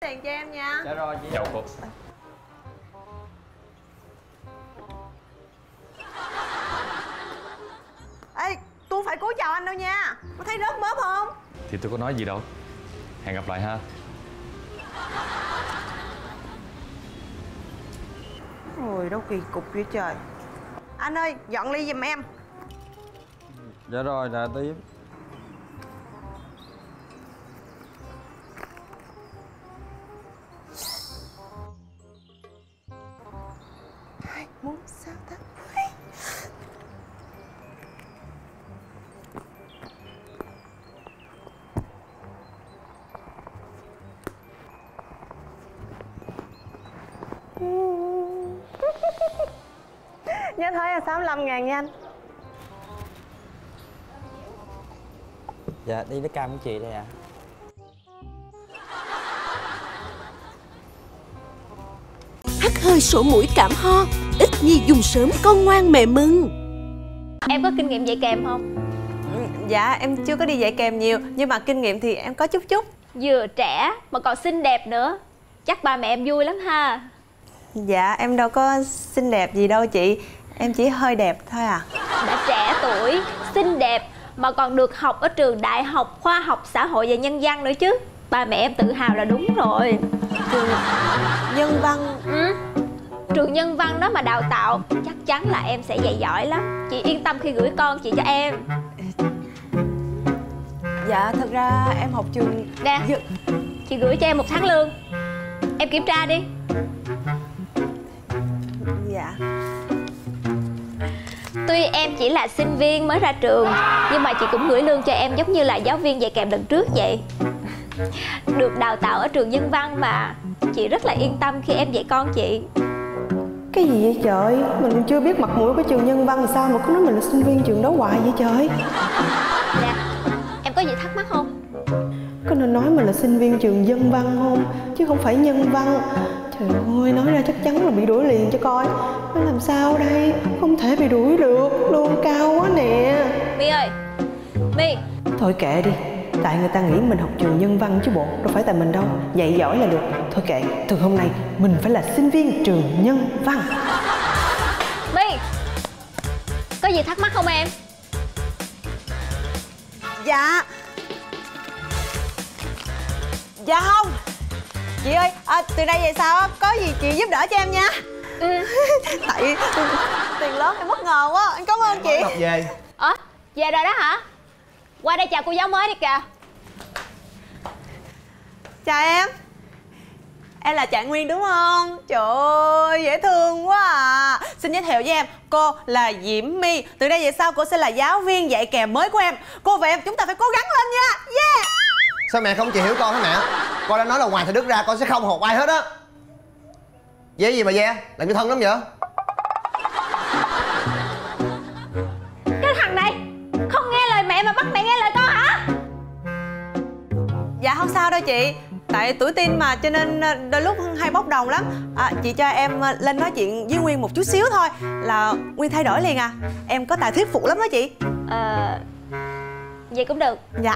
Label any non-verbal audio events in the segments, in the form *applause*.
tiền cho em nha. Dạ rồi chị. Chào cô ê tôi phải cúi chào anh đâu nha. Có thấy rớt bóp không? Thì tôi có nói gì đâu. Hẹn gặp lại ha. Ôi đâu kỳ cục vậy trời. Anh ơi dọn ly giùm em. Dạ rồi là tiếp thấy là 65 ngàn nha anh. Dạ đi lấy cam của chị đây ạ. Hắt hơi sổ mũi cảm ho ít nhi dùng sớm con ngoan mẹ mừng. Em có kinh nghiệm dạy kèm không? Dạ em chưa có đi dạy kèm nhiều Nhưng mà kinh nghiệm thì em có chút chút. Vừa trẻ mà còn xinh đẹp nữa. Chắc ba mẹ em vui lắm ha. Dạ em đâu có xinh đẹp gì đâu chị Em chỉ hơi đẹp thôi à? Đã trẻ tuổi, xinh đẹp Mà còn được học ở trường Đại học Khoa học Xã hội và Nhân văn nữa chứ. Ba mẹ em tự hào là đúng rồi. Trường nhân văn. Ừ. Trường nhân văn đó mà đào tạo Chắc chắn là em sẽ dạy giỏi lắm. Chị yên tâm khi gửi con chị cho em. Dạ thật ra em học trường Nè. Chị gửi cho em một tháng lương. Em kiểm tra đi Tuy em chỉ là sinh viên mới ra trường Nhưng mà chị cũng gửi lương cho em giống như là giáo viên dạy kèm lần trước vậy. *laughs* Được đào tạo ở trường nhân văn mà Chị rất là yên tâm khi em dạy con chị. Cái gì vậy trời? Mình chưa biết mặt mũi của trường nhân văn là sao Mà cứ nói mình là sinh viên trường đó hoài vậy trời. Nè, em có gì thắc mắc không? Có nên nói mình là sinh viên trường dân văn không? Chứ không phải nhân văn Trời ơi nói ra chắc chắn là bị đuổi liền cho coi. Nó làm sao đây? Không thể bị đuổi được. Lương cao quá nè. My ơi My Thôi kệ đi. Tại người ta nghĩ mình học trường nhân văn chứ bộ Đâu phải tại mình đâu. Dạy giỏi là được. Thôi kệ. Từ hôm nay Mình phải là sinh viên trường nhân văn. My Có gì thắc mắc không em? Dạ. Dạ không Chị ơi à, từ đây về sau á, Có gì chị giúp đỡ cho em nha. Ừ. *laughs* Tại tiền lớn em bất ngờ quá Em cảm ơn chị. học về. Ủa, về rồi đó hả? Qua đây chào cô giáo mới đi kìa. Chào em. Em là Trạng Nguyên đúng không? Trời ơi, dễ thương quá à. Xin giới thiệu với em Cô là Diễm My. Từ đây về sau cô sẽ là giáo viên dạy kèm mới của em. Cô và em chúng ta phải cố gắng lên nha. Yeah Sao mẹ không chịu hiểu con hả mẹ? Con đã nói là ngoài thầy Đức ra con sẽ không học ai hết á. Ve gì mà ve Làm như thân lắm vậy? Cái thằng này Không nghe lời mẹ mà bắt mẹ nghe lời con hả? Dạ không sao đâu chị. Tại tuổi teen mà cho nên ờ, đôi lúc hay bốc đồng lắm. À, Chị cho em ờ, lên nói chuyện với Nguyên một chút xíu thôi Là Nguyên thay đổi liền à. Em có tài thuyết phục lắm đó chị. Ờ Vậy cũng được. Dạ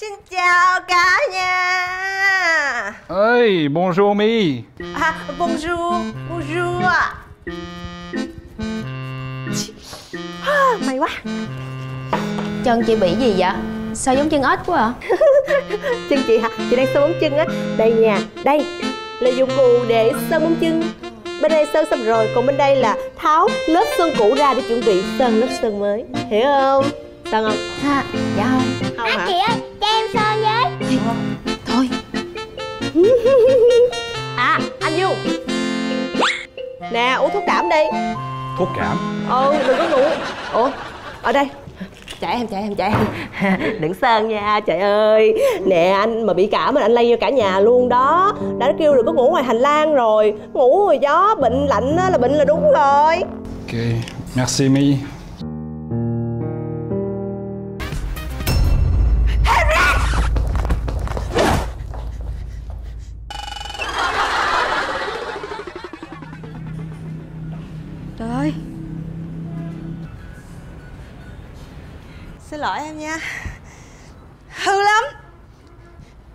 Xin chào cả nhà. Hey, bonjour Mi. À, bonjour, bonjour. À, May quá. Chân chị bị gì vậy? Sao giống chân ếch quá à? *laughs* chân chị hả? Chị đang sơn móng chân á. Đây nha đây là dụng cụ để sơn móng chân. Bên đây sơn xong rồi còn bên đây là tháo lớp sơn cũ ra để chuẩn bị sơn lớp sơn mới. Hiểu không? Sơn không? Ha, dạ không. Không hả? chị ơi cho em sơn với Thôi. *laughs* À anh du nè uống thuốc cảm đi. Thuốc cảm. ừ đừng có ngủ. Ủa ở đây. Chạy em chạy em chạy em. *laughs* Đừng sơn nha trời ơi. Nè anh mà bị cảm anh lây cho cả nhà luôn đó. Đã kêu đừng có ngủ ngoài hành lang rồi. Ngủ ngoài gió bệnh lạnh á là bệnh là đúng rồi. Ok, merci Mi.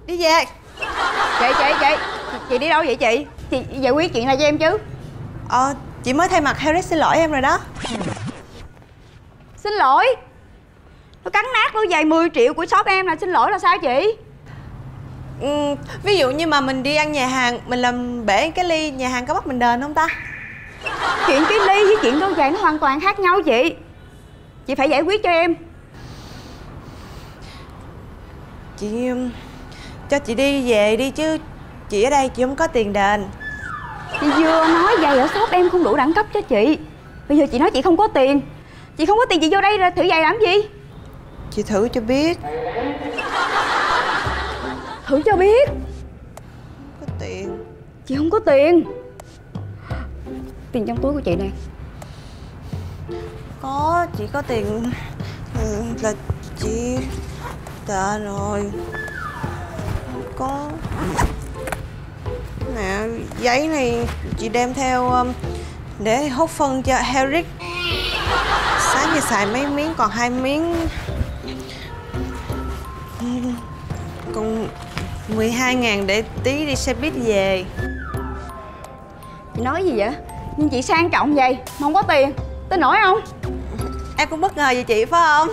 Đi về. Chị chị chị. Chị, đi đâu vậy chị? Chị giải quyết chuyện này cho em chứ. Ờ, chị mới thay mặt Harris xin lỗi em rồi đó. Xin lỗi? Nó cắn nát đôi giày 10 triệu của shop em là xin lỗi là sao chị? Ừ, Ví dụ như mà mình đi ăn nhà hàng Mình làm bể cái ly nhà hàng có bắt mình đền không ta? Chuyện cái ly với chuyện đôi giày nó hoàn toàn khác nhau chị. Chị phải giải quyết cho em. Chị um, cho chị đi về đi chứ. Chị ở đây chị không có tiền đền. Chị vừa nói giày ở shop em không đủ đẳng cấp cho chị. Bây giờ chị nói chị không có tiền. Chị không có tiền chị vô đây rồi thử giày làm gì? Chị thử cho biết. Thử cho biết. Có tiền. Chị không có tiền. Tiền trong túi của chị nè. Có, chị có tiền. Ừ, Là chị Tệ rồi Có Nè, giấy này chị đem theo um, Để hốt phân cho Harry Sáng giờ xài mấy miếng còn hai miếng. Còn 12 ngàn để tí đi xe buýt về. Chị nói gì vậy? Nhưng chị sang trọng vậy mà không có tiền. Tới nổi không? Em cũng bất ngờ về chị phải không?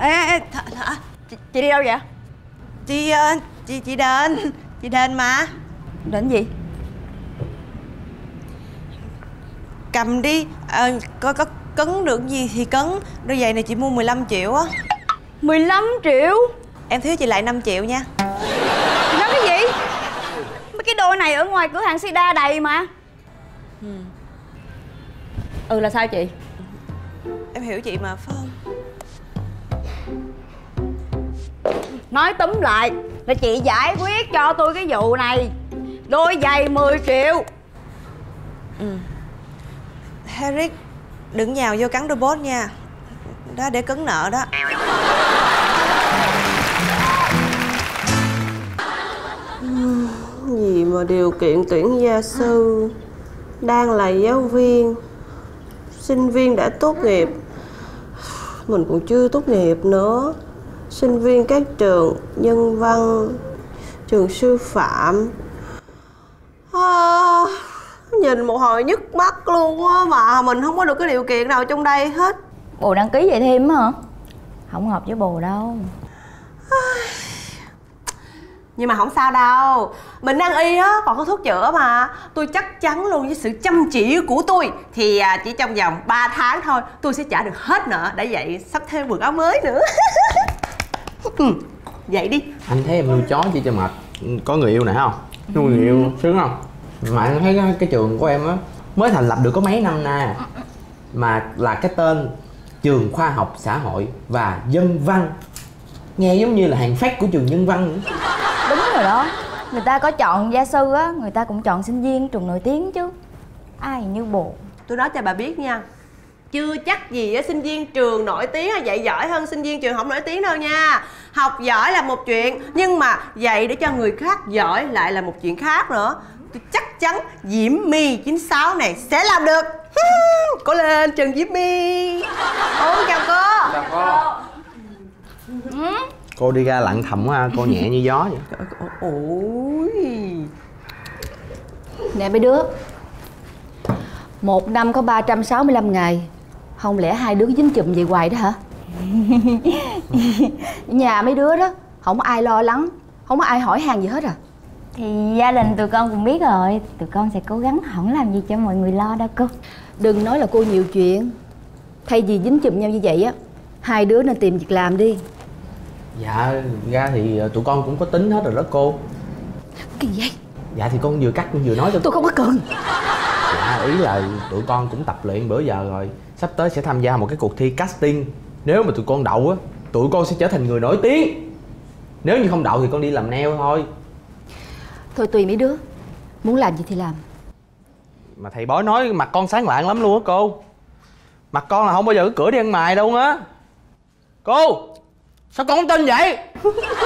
Ê, ê, ê th th chị, đi đâu vậy? Chị ờ, chị chị đền chị đền mà đến gì? Cầm đi ờ, có có cấn được gì thì cấn đôi giày này chị mua 15 triệu á. 15 triệu? Em thiếu chị lại 5 triệu nha. Chị nói cái gì? Mấy cái đôi này ở ngoài cửa hàng sida đầy mà. Ừ là sao chị? Em hiểu chị mà phải không nói túm lại là chị giải quyết cho tôi cái vụ này. Đôi giày 10 triệu. Harry đừng nhào vô cắn robot nha. Đó để cấn nợ đó. Gì mà điều kiện tuyển gia sư. Đang là giáo viên. Sinh viên đã tốt nghiệp. Mình còn chưa tốt nghiệp nữa sinh viên các trường nhân văn trường sư phạm. À, nhìn một hồi nhức mắt luôn á mà mình không có được cái điều kiện nào trong đây hết. Bồ đăng ký vậy thêm hả? Không hợp với bồ đâu. *sighs* Nhưng mà không sao đâu. Mình đang y á còn có thuốc chữa mà. Tôi chắc chắn luôn với sự chăm chỉ của tôi. Thì à, chỉ trong vòng 3 tháng thôi tôi sẽ trả được hết nợ đã vậy sắp thêm quần áo mới nữa *laughs* Ừ, vậy đi. Anh thấy em nuôi chó chi cho mệt. Có người yêu nè không? Nuôi người yêu. Sướng không? Mà anh thấy cái, cái trường của em á mới thành lập được có mấy năm nay à. mà là cái tên trường khoa học xã hội và dân văn. Nghe giống như là hàng phát của trường nhân văn nữa. Đúng rồi đó. Người ta có chọn gia sư á Người ta cũng chọn sinh viên trường nổi tiếng chứ. Ai như bồ tôi nói cho bà biết nha chưa chắc gì á sinh viên trường nổi tiếng hay dạy giỏi hơn sinh viên trường không nổi tiếng đâu nha. Học giỏi là một chuyện nhưng mà dạy để cho người khác giỏi lại là một chuyện khác nữa. Tôi chắc chắn diễm my 96 này sẽ làm được. *laughs* Cố lên trần diễm my. Ôi chào cô. Cô. Đi ra lặng thầm quá cô nhẹ như gió vậy. Ôi Nè mấy đứa Một năm có 365 ngày Không lẽ hai đứa dính chùm vậy hoài đó hả? *laughs* Nhà mấy đứa đó Không có ai lo lắng Không có ai hỏi hàng gì hết à? Thì gia đình tụi con cũng biết rồi Tụi con sẽ cố gắng không làm gì cho mọi người lo đâu cô. Đừng nói là cô nhiều chuyện. Thay vì dính chùm nhau như vậy á Hai đứa nên tìm việc làm đi. Dạ ra thì ờ, tụi con cũng có tính hết rồi đó cô. Cái gì vậy? Dạ thì con vừa cắt con vừa nói cho Tôi không có cần. Dạ ý là tụi con cũng tập luyện bữa giờ rồi sắp tới sẽ tham gia một cái cuộc thi casting. Nếu mà tụi con đậu á tụi con sẽ trở thành người nổi tiếng. Nếu như không đậu thì con đi làm nail thôi. Thôi tùy mấy đứa. Muốn làm gì thì làm. Mà thầy bói nói mặt con sáng lạng lắm luôn á cô. Mặt con là không bao giờ có cửa đi ăn mài đâu á. Cô sao con không tin vậy *laughs*